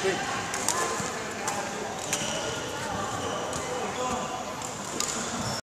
对